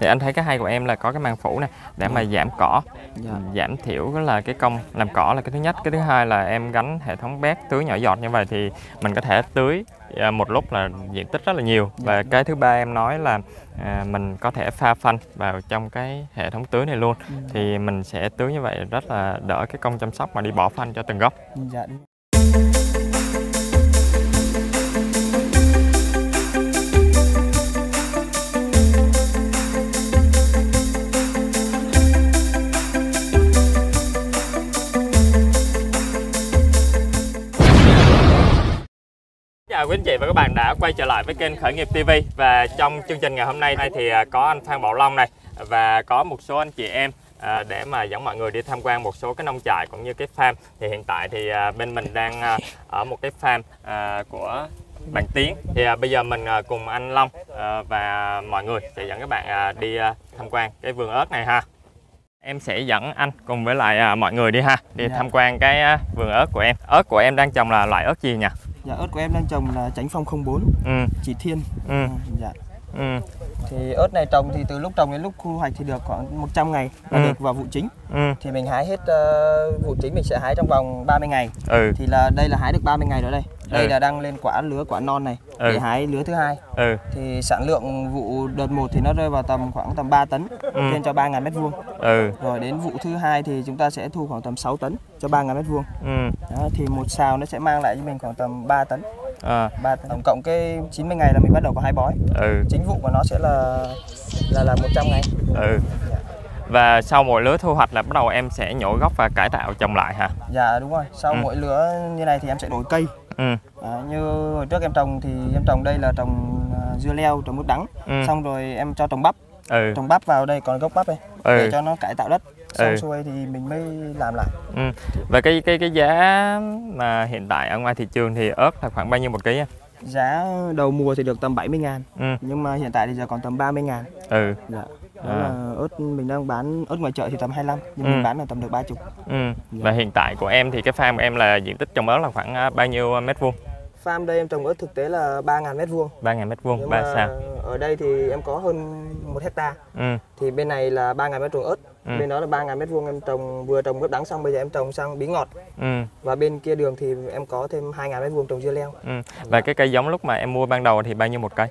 thì anh thấy cái hay của em là có cái màng phủ này để mà giảm cỏ. Dạ. giảm thiểu cái là cái công làm cỏ là cái thứ nhất. Cái thứ hai là em gắn hệ thống bét tưới nhỏ giọt như vậy thì mình có thể tưới à, một lúc là diện tích rất là nhiều. Và cái thứ ba em nói là à, mình có thể pha phân vào trong cái hệ thống tưới này luôn. Thì mình sẽ tưới như vậy rất là đỡ cái công chăm sóc mà đi bỏ phân cho từng gốc. Dạ quý anh chị và các bạn đã quay trở lại với kênh Khởi nghiệp TV và trong chương trình ngày hôm nay thì à, có anh Phan Bảo Long này và có một số anh chị em à, để mà dẫn mọi người đi tham quan một số cái nông trại cũng như cái farm. Thì hiện tại thì à, bên mình đang à, ở một cái farm à, của bạn Tiến. Thì à, bây giờ mình à, cùng anh Long à, và mọi người sẽ dẫn các bạn à, đi à, tham quan cái vườn ớt này ha. Em sẽ dẫn anh cùng với lại à, mọi người đi ha đi Dạ. tham quan cái à, vườn ớt của em. Ớt của em đang trồng là loại ớt gì nhỉ Dạ ớt của em đang trồng là tránh phong 04 ừ chỉ thiên. ừ Dạ. ừ Thì ớt này trồng thì từ lúc trồng đến lúc thu hoạch thì được khoảng 100 ngày là Ừ. được vào vụ chính. ừ Thì mình hái hết ờ, vụ chính mình sẽ hái trong vòng 30 ngày. ừ Thì là đây là hái được 30 ngày rồi đây. Đây Ừ. là đang lên quả lứa quả non này Ừ. để hái lứa thứ hai. ừ Thì sản lượng vụ đợt 1 thì nó rơi vào tầm khoảng tầm 3 tấn trên cho 3.000 mét vuông. ừ Rồi đến vụ thứ hai thì chúng ta sẽ thu khoảng tầm 6 tấn cho 3.000 mét vuông. ừ Đó, thì một xào nó sẽ mang lại cho mình khoảng tầm 3 tấn. À, 3 tấn. Tổng cộng cái 90 ngày là mình bắt đầu có hai bói. ừ Chính vụ của nó sẽ là là là 100 ngày. ừ và sau mỗi lứa thu hoạch là bắt đầu em sẽ nhổ gốc và cải tạo trồng lại hả Dạ đúng rồi. Sau Ừ. mỗi lứa như này thì em sẽ đổi cây. ừ À, như hồi trước em trồng thì em trồng đây là trồng à, dưa leo, trồng mướp đắng. ừ Xong rồi em cho trồng bắp, ừ trồng bắp vào đây còn gốc bắp đây để ừ cho nó cải tạo đất. Xong Ừ. xuôi thì mình mới làm lại. ừ. Và cái cái cái giá mà hiện tại ở ngoài thị trường thì ớt là khoảng bao nhiêu một ký em Giá đầu mùa thì được tầm 70 ngàn. Ừ. Nhưng mà hiện tại thì giờ còn tầm 30 ngàn. Ừ. Dạ. Đó À. là ớt mình đang bán ớt ngoài chợ thì tầm 25 Nhưng Ừ. mình bán là tầm được 30 ừ. Và hiện tại của em thì cái farm của em là diện tích trồng ớt là khoảng à, bao nhiêu mét vuông? Farm đây em trồng ớt thực tế là 3 ngàn mét vuông. ba ngàn mét vuông ba sao? ở đây thì em có hơn 1 hecta. Ừ. Thì bên này là 3 ngàn mét vuông ớt Ừ. Bên đó là 3 ngàn mét vuông em trồng vừa trồng mướp đắng xong bây giờ em trồng sang bí ngọt. Ừ. Và bên kia đường thì em có thêm 2 ngàn mét vuông trồng dưa leo. Ừ. Và cái cây giống lúc mà em mua ban đầu thì bao nhiêu một cây?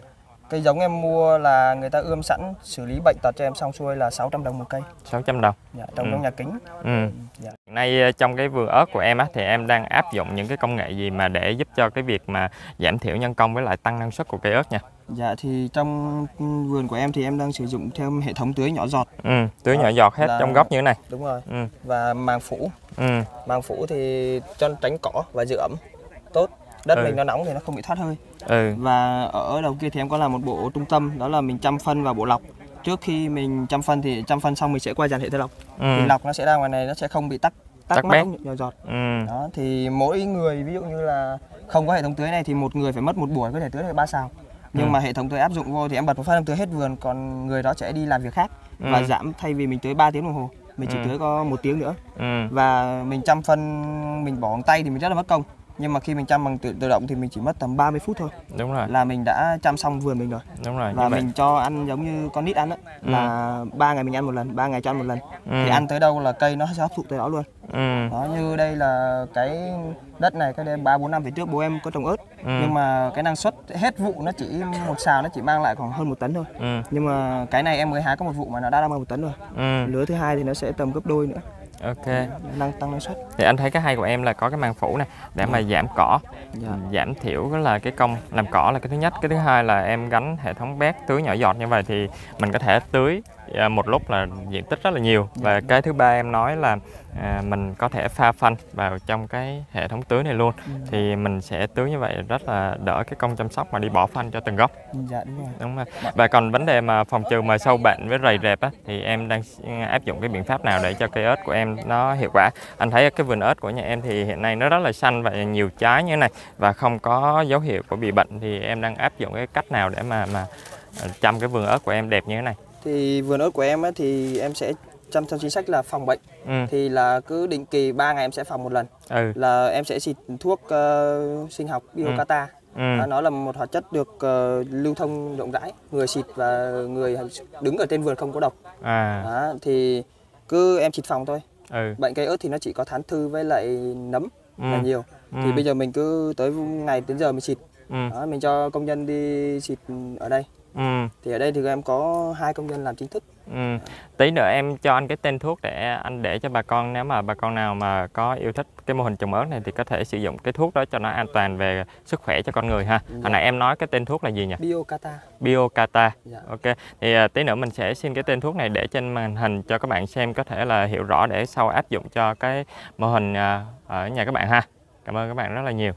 Cây giống em mua là người ta ươm sẵn xử lý bệnh tật cho em xong xuôi là 600 đồng một cây. 600 đồng? Dạ, Trồng Ừ. trong nhà kính. Ừ dạ. Hiện nay ờ, trong cái vườn ớt của em á thì em đang áp dụng những cái công nghệ gì mà để giúp cho cái việc mà giảm thiểu nhân công với lại tăng năng suất của cây ớt nha. Dạ thì trong vườn của em thì em đang sử dụng theo hệ thống tưới nhỏ giọt. Ừ, tưới Đó nhỏ giọt hết là- trong góc như thế này. đúng rồi. Ừ, và màng phủ. Ừ, màng phủ thì cho tránh cỏ và giữ ẩm. Tốt. Đất Ừ. mình nó nóng thì nó không bị thoát hơi. Ừ, và ở đầu kia thì em có làm một bộ trung tâm đó là mình chăm phân và bộ lọc. Trước khi mình chăm phân thì chăm phân xong mình sẽ qua dàn hệ thống lọc. Ừ, thì lọc nó sẽ ra ngoài này nó sẽ không bị tắc Tắc tắc mát nhỏ giọt. Ừ, đó thì mỗi người ví dụ như là không có hệ thống tưới này thì một người phải mất một buổi có thể tưới được ba sào nhưng Ừ. mà hệ thống tưới áp dụng vô thì em bật một phát em tưới hết vườn còn người đó sẽ đi làm việc khác và Ừ. giảm thay vì mình tưới 3 tiếng đồng hồ mình chỉ Ừ. tưới có một tiếng nữa ừ, và mình chăm phân mình bỏ tay thì mình rất là mất công nhưng mà khi mình chăm bằng tự, tự động thì mình chỉ mất tầm 30 phút thôi. Đúng rồi, là mình đã chăm xong vườn mình rồi. Đúng rồi. và như vậy. mình cho ăn giống như con nít ăn á. Ừ. là ba ngày mình ăn một lần ba ngày cho ăn một lần. Ừ, thì ăn tới đâu là cây nó sẽ hấp thụ tới đó luôn. Ừ, đó như đây là cái đất này cái đây ba bốn năm về trước bố em có trồng ớt. Ừ, nhưng mà cái năng suất hết vụ nó chỉ một xào nó chỉ mang lại khoảng hơn một tấn thôi. Ừ, nhưng mà cái này em mới hái có một vụ mà nó đã đang một tấn rồi. Ừ, lứa thứ hai thì nó sẽ tầm gấp đôi nữa ok. năng tăng năng suất Thì anh thấy cái hay của em là có cái màng phủ này để mà giảm cỏ, dạ. giảm thiểu cái là cái công làm cỏ là cái thứ nhất, cái thứ hai là em gắn hệ thống bét tưới nhỏ giọt như vậy thì mình có thể tưới một lúc là diện tích rất là nhiều. Và cái thứ ba em nói là à, mình có thể pha phân vào trong cái hệ thống tưới này luôn. Thì mình sẽ tưới như vậy rất là đỡ cái công chăm sóc mà đi bỏ phân cho từng gốc dạ đúng rồi. Đúng không và còn vấn đề mà phòng trừ mà sâu bệnh với rầy rẹp á thì em đang áp dụng cái biện pháp nào để cho cây ớt của em nó hiệu quả? Anh thấy cái vườn ớt của nhà em thì hiện nay nó rất là xanh và nhiều trái như thế này và không có dấu hiệu của bị bệnh thì em đang áp dụng cái cách nào để mà mà à, chăm cái vườn ớt của em đẹp như thế này thì vườn ớt của em á, thì em sẽ chăm theo chính sách là phòng bệnh ừ thì là cứ định kỳ 3 ngày em sẽ phòng một lần ừ là em sẽ xịt thuốc ờ, sinh học biocata Ừ. À, nó là một hóa chất được ờ, lưu thông rộng rãi, người xịt và người đứng ở trên vườn không có độc. À. Đó, thì cứ em xịt phòng thôi. Ừ. Bệnh cây ớt thì nó chỉ có thán thư với lại nấm là Ừ. nhiều. Ừ. Thì bây giờ mình cứ tới ngày đến giờ mình xịt. Ừ. Đó, mình cho công nhân đi xịt ở đây. Ừ. Thì ở đây thì em có hai công nhân làm chính thức. Ừ. Tí nữa em cho anh cái tên thuốc để anh để cho bà con nếu mà bà con nào mà có yêu thích cái mô hình trồng ớt này thì có thể sử dụng cái thuốc đó cho nó an toàn về sức khỏe cho con người ha. Dạ. Hồi nãy em nói cái tên thuốc là gì nhỉ? Biocata. Biocata. Dạ. Ok. Thì à, tí nữa mình sẽ xin cái tên thuốc này để trên màn hình cho các bạn xem có thể là hiểu rõ để sau áp dụng cho cái mô hình à, ở nhà các bạn ha. Cảm ơn các bạn rất là nhiều.